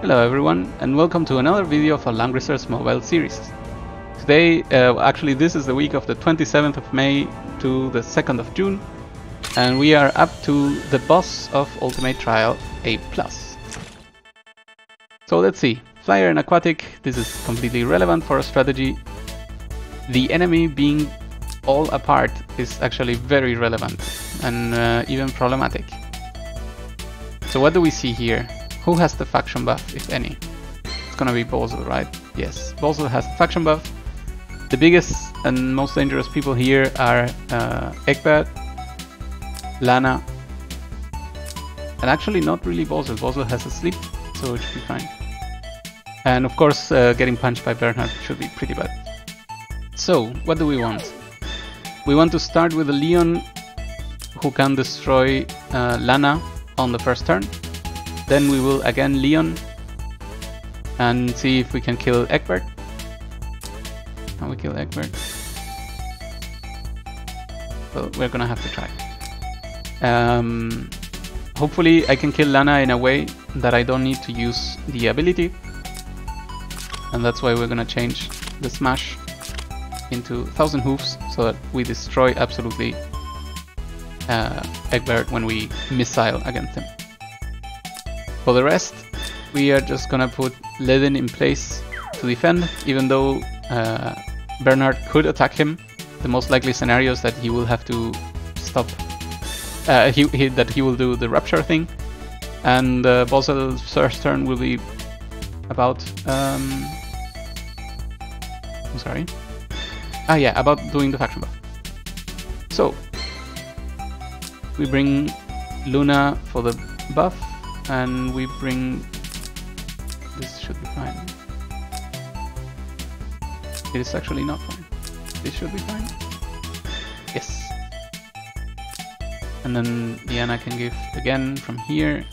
Hello everyone and welcome to another video of our Langrisser's mobile series. Today, uh, actually this is the week of the 27th of May to the 2nd of June and we are up to the boss of Ultimate Trial A+. So let's see, Flyer and Aquatic, this is completely relevant for a strategy. The enemy being all apart is actually very relevant and uh, even problematic. So what do we see here? Who has the faction buff, if any? It's gonna be Bozel, right? Yes, Bozel has the faction buff. The biggest and most dangerous people here are uh, Egbert, Lana, and actually not really Bozel. Bozel has a sleep, so it should be fine. And of course, uh, getting punched by Bernhard should be pretty bad. So, what do we want? We want to start with a Leon who can destroy uh, Lana on the first turn. Then we will again Leon and see if we can kill Egbert. Can we kill Egbert? Well, we're gonna have to try. Um, hopefully I can kill Lana in a way that I don't need to use the ability. And that's why we're gonna change the smash into Thousand Hoofs so that we destroy absolutely uh, Egbert when we missile against him. For the rest, we are just gonna put Ledin in place to defend, even though uh, Bernhard could attack him. The most likely scenario is that he will have to stop, uh, he, he, that he will do the Rupture thing, and uh, first turn will be about, um, I'm sorry, ah yeah, about doing the faction buff. So, we bring Luna for the buff, and we bring this should be fine. It is actually not fine. This should be fine. Yes. And then Diana can give again from here.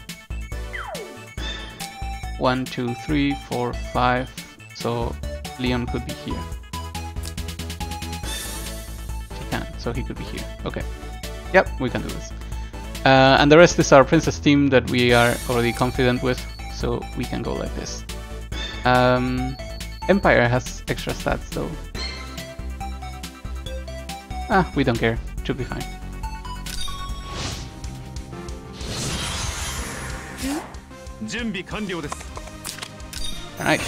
One, two, three, four, five. So Leon could be here. He can, so he could be here. Okay. Yep, we can do this. Uh, and the rest is our princess team that we are already confident with, so we can go like this. Um, Empire has extra stats though. Ah, we don't care. Should be fine. Alright.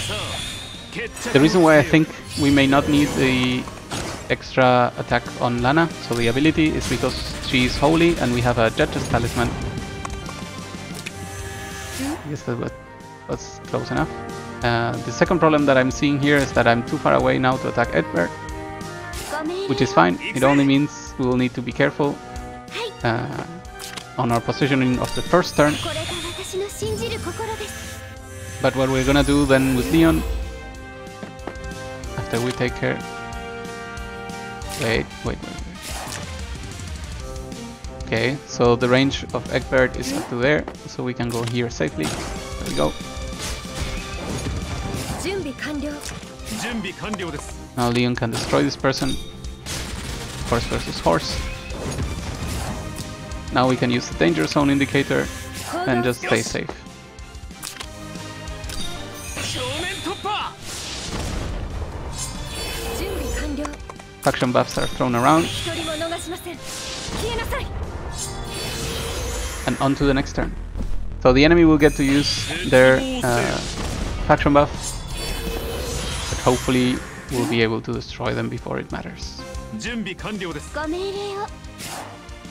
The reason why I think we may not need the extra attack on Lana, so the ability is because she's holy and we have a Judge's Talisman. I guess that was close enough. Uh, the second problem that I'm seeing here is that I'm too far away now to attack Edward, which is fine. It only means we will need to be careful uh, on our positioning of the first turn. But what we're gonna do then with Leon, after we take care... Wait, wait, wait, wait. Okay, so the range of Egbert is up to there, so we can go here safely. There we go. Now Leon can destroy this person. Horse versus horse. Now we can use the danger zone indicator and just stay safe. Faction buffs are thrown around. And on to the next turn. So the enemy will get to use their uh, faction buff, but hopefully we'll be able to destroy them before it matters.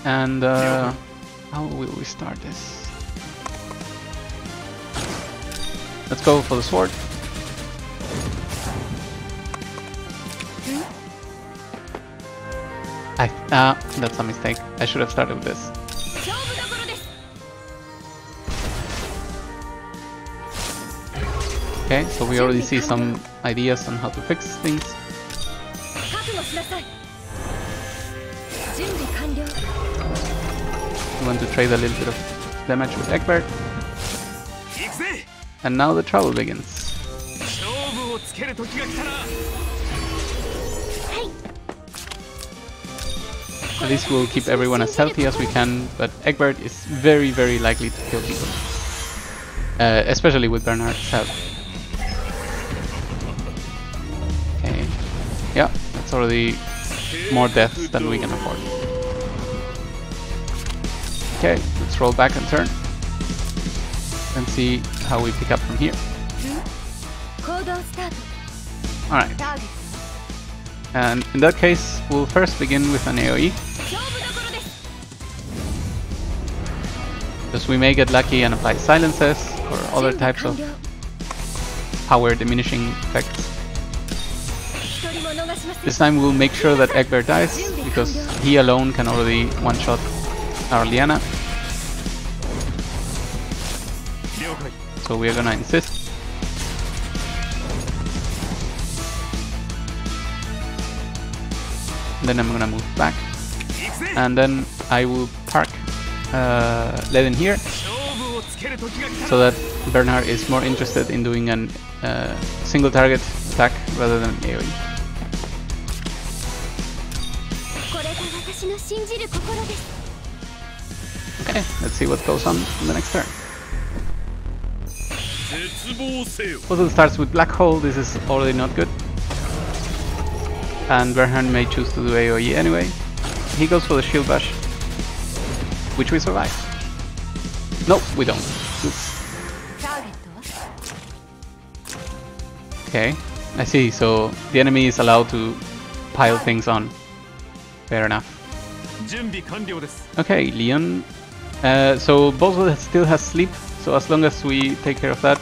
And uh, how will we start this? Let's go for the sword. I, ah, uh, that's a mistake. I should have started with this. Okay, so we already see some ideas on how to fix things. We want to trade a little bit of damage with Egbert. And now the trouble begins. At least we'll keep everyone as healthy as we can, but Egbert is very, very likely to kill people. Uh, especially with Bernhard's help. Yeah, that's already more deaths than we can afford. Okay, let's roll back and turn and see how we pick up from here. Alright. And in that case, we'll first begin with an AoE. Because we may get lucky and apply silences or other types of power diminishing effects. This time we'll make sure that Egbert dies, because he alone can already one-shot our Liana. So we're gonna insist. Then I'm gonna move back. And then I will park uh, here, so that Bernhard is more interested in doing a uh, single target attack rather than AoE. Okay, let's see what goes on in the next turn. Bozel starts with Black Hole, this is already not good. And Bernhard may choose to do AoE anyway. He goes for the Shield Bash, which we survive. No, we don't. Oops. Okay, I see, so the enemy is allowed to pile things on. Fair enough. Okay, Leon. Uh, so Bozel still has sleep, so as long as we take care of that,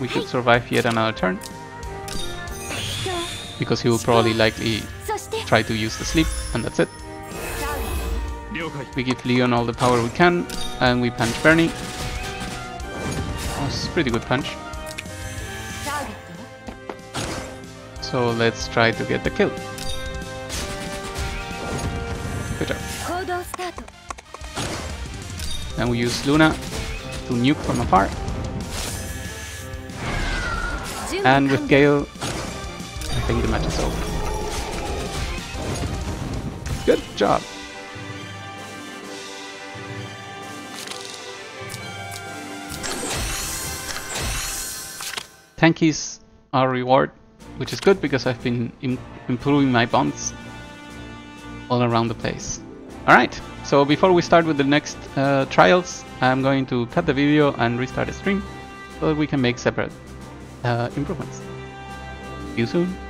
we should survive yet another turn. Because he will probably likely try to use the sleep, and that's it. We give Leon all the power we can, and we punch Bernie. Oh, it's pretty good punch. So let's try to get the kill. Then we use Luna to nuke from afar. And with Gale, I think the match is over. Good job! Tankies are a reward, which is good because I've been Im improving my bonds all around the place. Alright, so before we start with the next uh, trials, I'm going to cut the video and restart the stream so that we can make separate uh, improvements. See you soon.